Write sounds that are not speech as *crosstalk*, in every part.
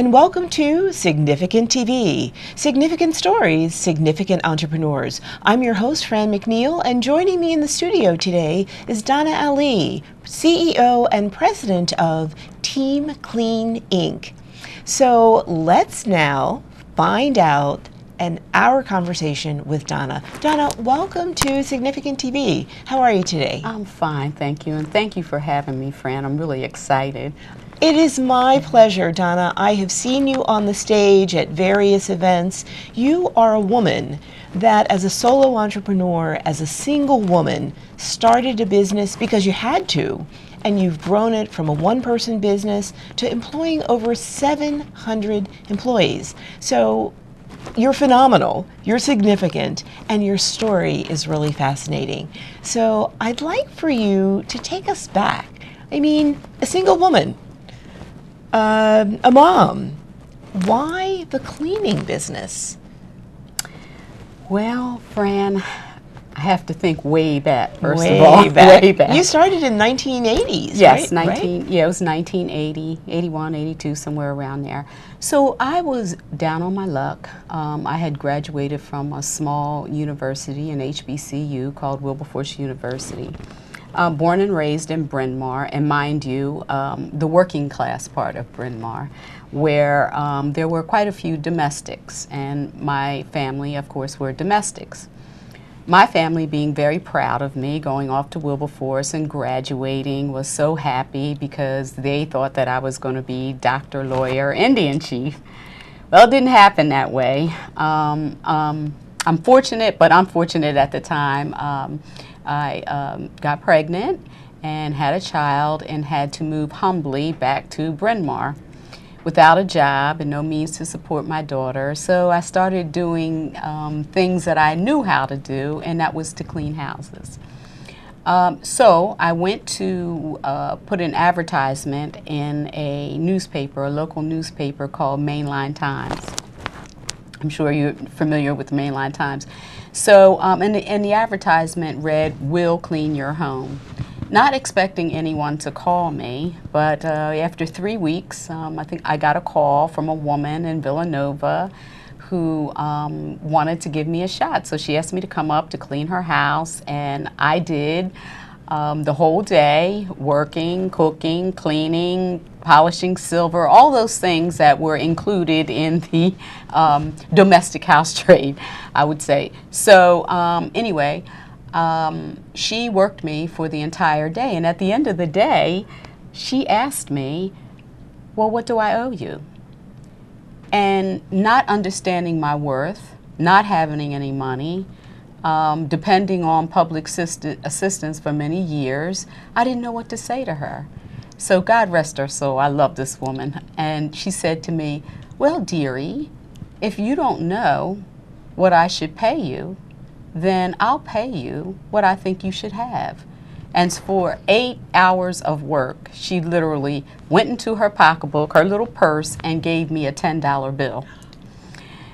and welcome to Significant TV. Significant stories, significant entrepreneurs. I'm your host, Franne McNeal, and joining me in the studio today is Donna Allie, CEO and President of Team Clean Inc. So let's now find out and our conversation with Donna. Donna, welcome to Significant TV. How are you today? I'm fine, thank you, and thank you for having me, Franne. I'm really excited. It is my pleasure, Donna. I have seen you on the stage at various events. You are a woman that, as a solo entrepreneur, as a single woman, started a business because you had to, and you've grown it from a one person business to employing over 700 employees. So, you're phenomenal, you're significant, and your story is really fascinating. So, I'd like for you to take us back. I mean, a single woman uh, a mom. Why the cleaning business? Well, Franne, I have to think way back. First way of all, back. *laughs* way back. You started in 1980s, yes, right? 19. Yeah, it was 1980, 81, 82, somewhere around there. So I was down on my luck. Um, I had graduated from a small university, an HBCU called Wilberforce University. Uh, born and raised in Bryn Mawr, and mind you, um, the working class part of Bryn Mawr, where um, there were quite a few domestics, and my family, of course, were domestics. My family being very proud of me going off to Wilberforce and graduating was so happy because they thought that I was going to be doctor, lawyer, Indian chief. Well, it didn't happen that way. Um, um, I'm fortunate, but unfortunate at the time. I um, got pregnant and had a child and had to move humbly back to Bryn Mawr without a job and no means to support my daughter. So I started doing um, things that I knew how to do, and that was to clean houses. Um, so I went to uh, put an advertisement in a newspaper, a local newspaper called Mainline Times. I'm sure you're familiar with the Mainline Times. So, um, and, the, and the advertisement read, We'll clean your home. Not expecting anyone to call me, but uh, after three weeks, um, I think I got a call from a woman in Villanova who um, wanted to give me a shot. So she asked me to come up to clean her house, and I did um, the whole day, working, cooking, cleaning, polishing silver, all those things that were included in the um, domestic house *laughs* trade, I would say. So um, anyway, um, she worked me for the entire day, and at the end of the day, she asked me, well, what do I owe you? And not understanding my worth, not having any money, um, depending on public assistance for many years, I didn't know what to say to her. So God rest her soul, I love this woman. And she said to me, well, dearie, if you don't know what I should pay you, then I'll pay you what I think you should have. And for eight hours of work, she literally went into her pocketbook, her little purse, and gave me a $10 bill.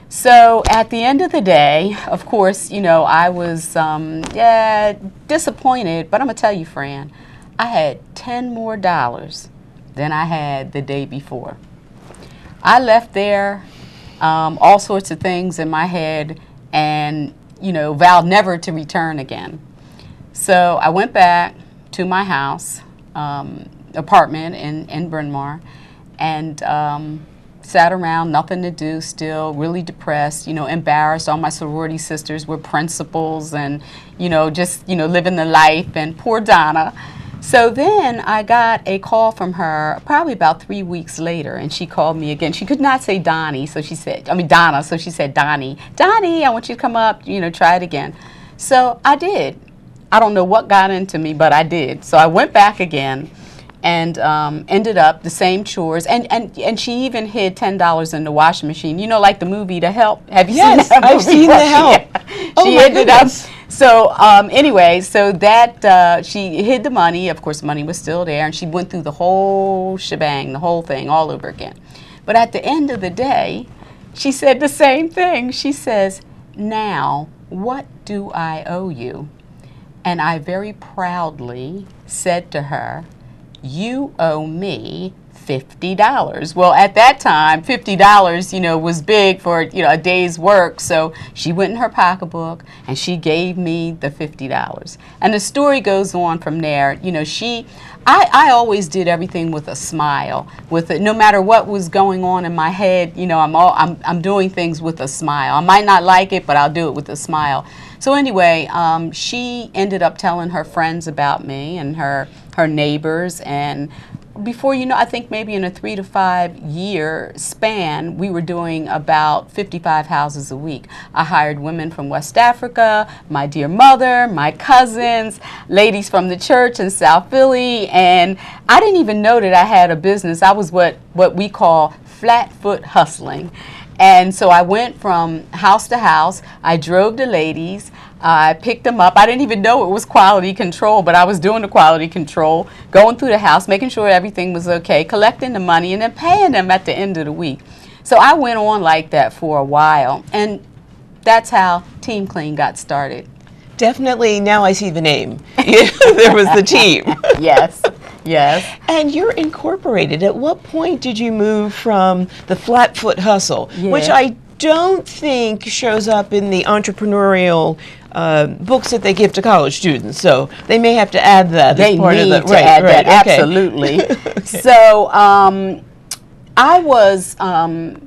So at the end of the day, of course, you know, I was um, yeah, disappointed, but I'm going to tell you, Franne, I had 10 more dollars than I had the day before. I left there, um, all sorts of things in my head, and, you know, vowed never to return again. So I went back to my house, um, apartment in, in Bryn Mawr, and um, sat around, nothing to do still, really depressed, you know, embarrassed. All my sorority sisters were principals and, you know, just, you know, living the life and poor Donna. So then I got a call from her probably about three weeks later, and she called me again. She could not say Donnie, so she said, I mean Donna, so she said Donnie. Donnie, I want you to come up, you know, try it again. So I did. I don't know what got into me, but I did. So I went back again and um, ended up the same chores. And, and, and she even hid $10 in the washing machine. You know, like the movie The Help? Have you yes, seen that I've seen The *laughs* Help. Yeah. Oh she ended goodness. up. So um, anyway, so that uh, she hid the money. Of course, money was still there, and she went through the whole shebang, the whole thing, all over again. But at the end of the day, she said the same thing. She says, "Now, what do I owe you?" And I very proudly said to her, you owe me $50. Well, at that time, $50, you know, was big for, you know, a day's work. So she went in her pocketbook and she gave me the $50. And the story goes on from there. You know, she, I, I always did everything with a smile. With it, no matter what was going on in my head, you know, I'm, all, I'm, I'm doing things with a smile. I might not like it, but I'll do it with a smile. So anyway, um, she ended up telling her friends about me and her her neighbors and before you know, I think maybe in a three to five year span, we were doing about 55 houses a week. I hired women from West Africa, my dear mother, my cousins, ladies from the church in South Philly, and I didn't even know that I had a business. I was what, what we call flat foot hustling. And so I went from house to house. I drove the ladies. I picked them up. I didn't even know it was quality control, but I was doing the quality control, going through the house, making sure everything was okay, collecting the money, and then paying them at the end of the week. So I went on like that for a while, and that's how Team Clean got started. Definitely, now I see the name. *laughs* there was the team. *laughs* yes. Yes. And you're incorporated. At what point did you move from the flat foot hustle, yeah. which I don't think shows up in the entrepreneurial uh, books that they give to college students. So they may have to add that. They part need of the, to right, add right, that okay. absolutely. okay. *laughs* So um, I was. Um,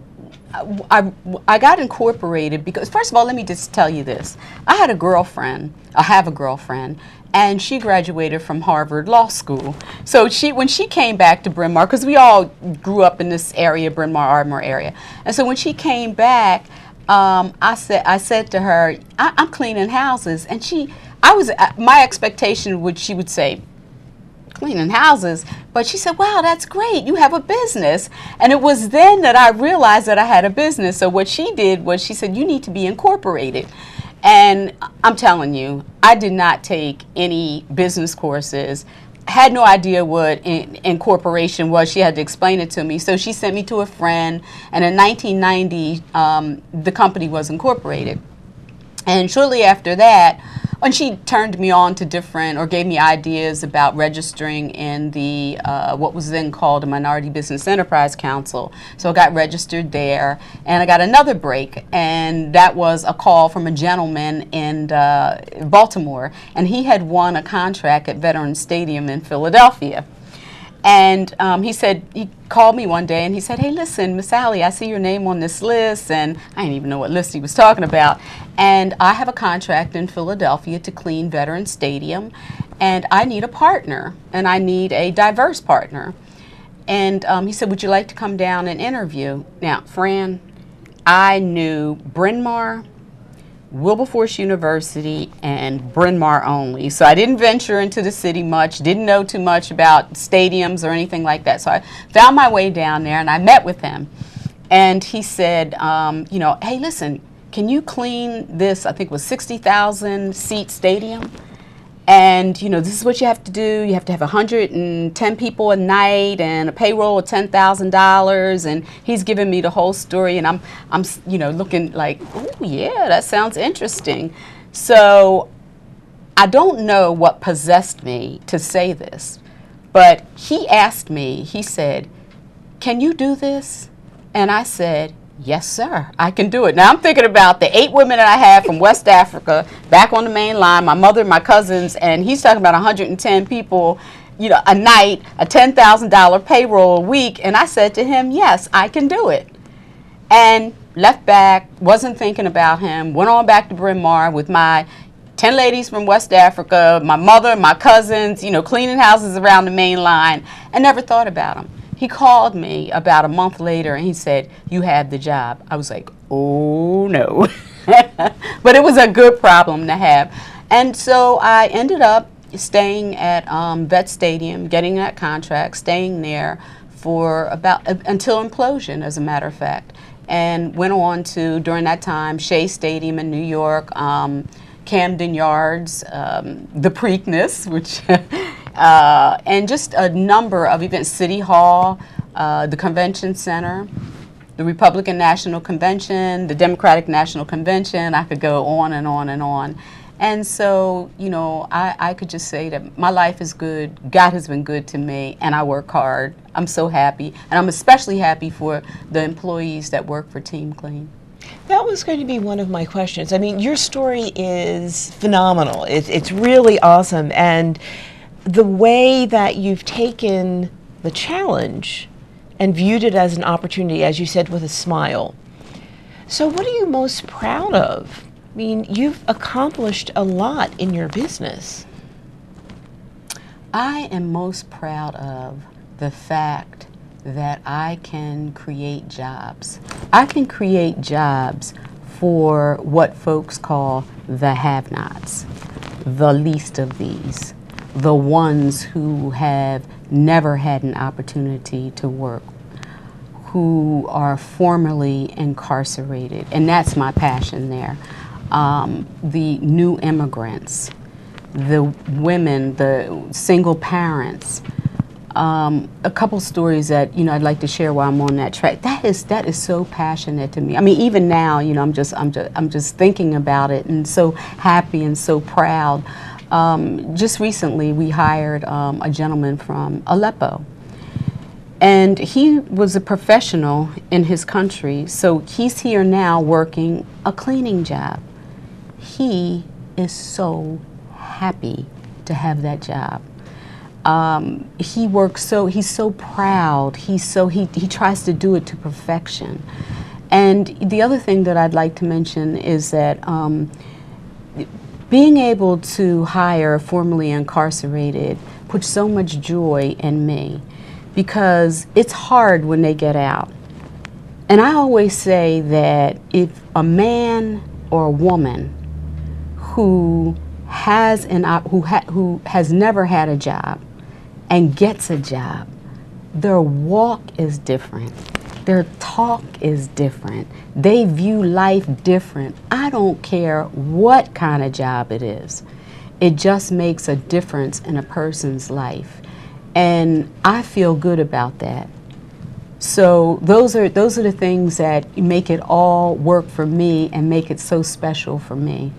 I, I got incorporated because first of all let me just tell you this i had a girlfriend i have a girlfriend and she graduated from Harvard Law School. So she, when she came back to Bryn Mawr, because we all grew up in this area, Bryn Mawr, Ardmore area, and so when she came back, um, I said, I said to her, I, am cleaning houses, and she, I was, uh, my expectation would she would say, cleaning houses, but she said, wow, that's great, you have a business, and it was then that I realized that I had a business. So what she did was she said, you need to be incorporated. And I'm telling you, I did not take any business courses. Had no idea what in, incorporation was. She had to explain it to me. So she sent me to a friend, and in 1990, um, the company was incorporated. And shortly after that, and she turned me on to different or gave me ideas about registering in the uh, what was then called a Minority Business Enterprise Council. So I got registered there, and I got another break, and that was a call from a gentleman in uh, Baltimore, and he had won a contract at Veterans Stadium in Philadelphia. And um, he said, he called me one day and he said, hey, listen, Miss Allie, I see your name on this list. And I didn't even know what list he was talking about. And I have a contract in Philadelphia to clean Veteran Stadium. And I need a partner. And I need a diverse partner. And um, he said, would you like to come down and interview? Now, Franne, I knew Bryn Mawr, Wilberforce University and Bryn Mawr only. So I didn't venture into the city much, didn't know too much about stadiums or anything like that. So I found my way down there and I met with him. And he said, um, you know, hey, listen, can you clean this, I think was 60,000 seat stadium? And you know, this is what you have to do. You have to have 110 people a night and a payroll of $10,000. And he's giving me the whole story, and I'm, I'm, you know, looking like, oh yeah, that sounds interesting. So I don't know what possessed me to say this, but he asked me. He said, "Can you do this?" And I said, Yes, sir. I can do it. Now I'm thinking about the eight women that I have from West Africa back on the main line, my mother, my cousins, and he's talking about 110 people, you know, a night, a $10,000 payroll a week. And I said to him, Yes, I can do it. And left back, wasn't thinking about him, went on back to Bryn Mawr with my 10 ladies from West Africa, my mother, my cousins, you know, cleaning houses around the main line, and never thought about him. He called me about a month later and he said, You have the job. I was like, Oh no. *laughs* but it was a good problem to have. And so I ended up staying at um, Vet Stadium, getting that contract, staying there for about uh, until implosion, as a matter of fact. And went on to, during that time, Shea Stadium in New York, um, Camden Yards, um, the Preakness, which *laughs* uh, and just a number of events, City Hall, uh, the Convention Center, the Republican National Convention, the Democratic National Convention. I could go on and on and on. And so, you know, I, I could just say that my life is good. God has been good to me, and I work hard. I'm so happy. And I'm especially happy for the employees that work for Team Clean. That was going to be one of my questions. I mean, your story is phenomenal. It's, it's really awesome. And the way that you've taken the challenge and viewed it as an opportunity, as you said, with a smile. So, what are you most proud of? I mean, you've accomplished a lot in your business. I am most proud of the fact that I can create jobs. I can create jobs for what folks call the have nots, the least of these, the ones who have never had an opportunity to work, who are formerly incarcerated, and that's my passion there. Um, the new immigrants, the women, the single parents, um, a couple stories that you know I'd like to share while I'm on that track. That is that is so passionate to me. I mean, even now, you know, I'm just I'm just I'm just thinking about it and so happy and so proud. Um, just recently, we hired um, a gentleman from Aleppo. And he was a professional in his country, so he's here now working a cleaning job. He is so happy to have that job um, he works so he's so proud he's so he, he tries to do it to perfection and the other thing that i'd like to mention is that um, being able to hire formerly incarcerated puts so much joy in me because it's hard when they get out and i always say that if a man or a woman who has an who, ha, who has never had a job and gets a job, their walk is different. Their talk is different. They view life different. I don't care what kind of job it is. It just makes a difference in a person's life. And I feel good about that. So those are those are the things that make it all work for me and make it so special for me.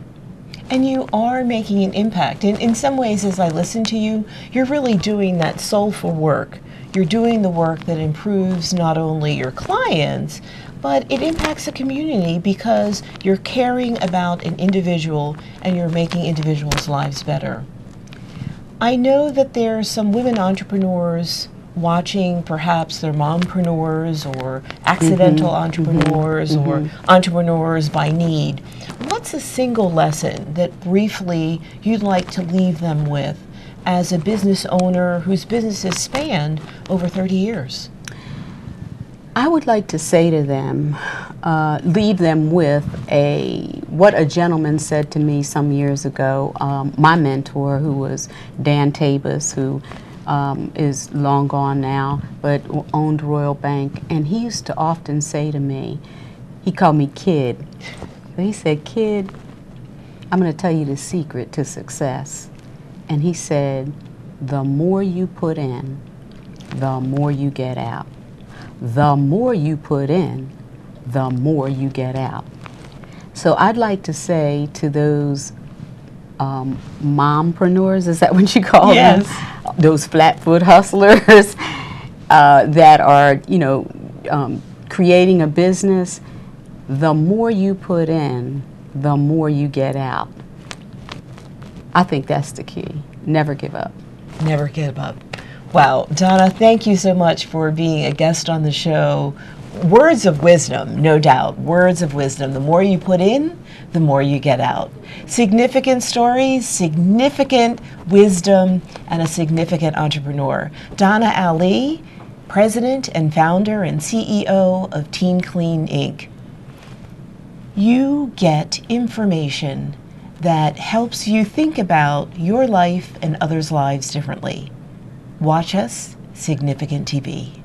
And you are making an impact. In, in some ways, as I listen to you, you're really doing that soulful work. You're doing the work that improves not only your clients, but it impacts the community because you're caring about an individual and you're making individuals' lives better. I know that there are some women entrepreneurs watching perhaps their mompreneurs or accidental mm-hmm. entrepreneurs mm-hmm. or mm-hmm. entrepreneurs by need. What's a single lesson that briefly you'd like to leave them with as a business owner whose business has spanned over 30 years? I would like to say to them, uh, leave them with a what a gentleman said to me some years ago. Um, my mentor, who was Dan Tabas, who um, is long gone now, but owned Royal Bank, and he used to often say to me, he called me kid, but he said, kid, I'm going to tell you the secret to success. And he said, the more you put in, the more you get out. The more you put in, the more you get out. So I'd like to say to those um, mompreneurs, is that what you call yes. them? those flat-foot hustlers *laughs* uh, that are, you know, um, creating a business, the more you put in, the more you get out. I think that's the key. Never give up. Never give up. Wow. Donna, thank you so much for being a guest on the show. Words of wisdom, no doubt. Words of wisdom. The more you put in, the more you get out. Significant stories, significant wisdom, and a significant entrepreneur. Donna Allie, president and founder and CEO of Team Clean Inc. You get information that helps you think about your life and others' lives differently. Watch us, Significant TV.